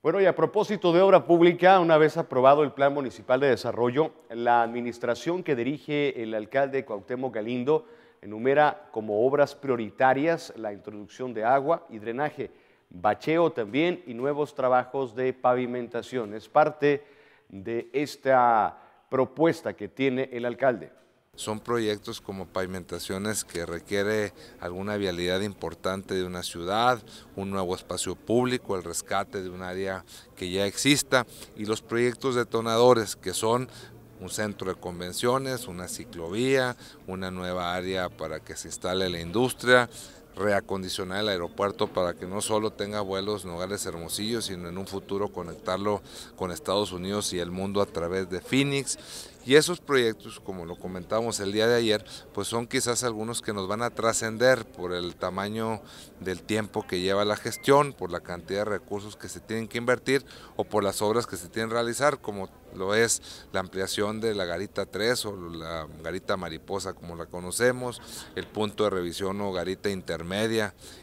Bueno, y a propósito de obra pública, una vez aprobado el Plan Municipal de Desarrollo, la administración que dirige el alcalde Cuauhtémoc Galindo enumera como obras prioritarias la introducción de agua y drenaje, bacheo también y nuevos trabajos de pavimentación. Es parte de esta propuesta que tiene el alcalde son proyectos como pavimentaciones que requiere alguna vialidad importante de una ciudad, un nuevo espacio público, el rescate de un área que ya exista y los proyectos detonadores que son un centro de convenciones, una ciclovía, una nueva área para que se instale la industria, reacondicionar el aeropuerto para que no solo tenga vuelos Nogales Hermosillo, sino en un futuro conectarlo con Estados Unidos y el mundo a través de Phoenix. Y esos proyectos, como lo comentamos el día de ayer, pues son quizás algunos que nos van a trascender por el tamaño del tiempo que lleva la gestión, por la cantidad de recursos que se tienen que invertir o por las obras que se tienen que realizar, como lo es la ampliación de la garita 3 o la garita mariposa como la conocemos, el punto de revisión o garita intermedia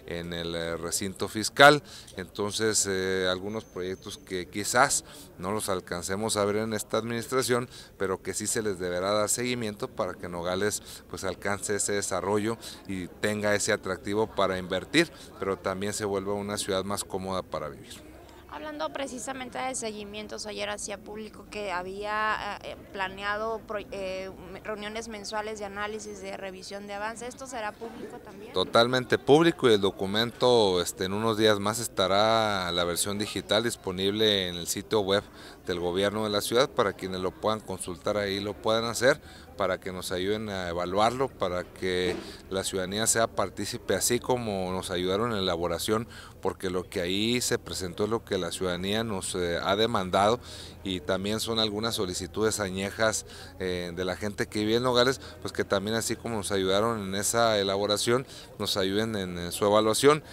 en el eh, recinto fiscal. Entonces, eh, algunos proyectos que quizás no los alcancemos a ver en esta administración, pero que sí se les deberá dar seguimiento para que Nogales pues alcance ese desarrollo y tenga ese atractivo para invertir, pero también se vuelva una ciudad más cómoda para vivir. Hablando precisamente de seguimientos, ayer hacía público que había eh, planeado eh, reuniones mensuales de análisis de revisión de avance. ¿Esto será público también? Totalmente público y el documento este, en unos días más estará la versión digital disponible en el sitio web del gobierno de la ciudad para quienes lo puedan consultar ahí lo puedan hacer para que nos ayuden a evaluarlo, para que la ciudadanía sea partícipe, así como nos ayudaron en la elaboración, porque lo que ahí se presentó es lo que la ciudadanía nos eh, ha demandado y también son algunas solicitudes añejas eh, de la gente que vive en hogares, pues que también así como nos ayudaron en esa elaboración, nos ayuden en su evaluación.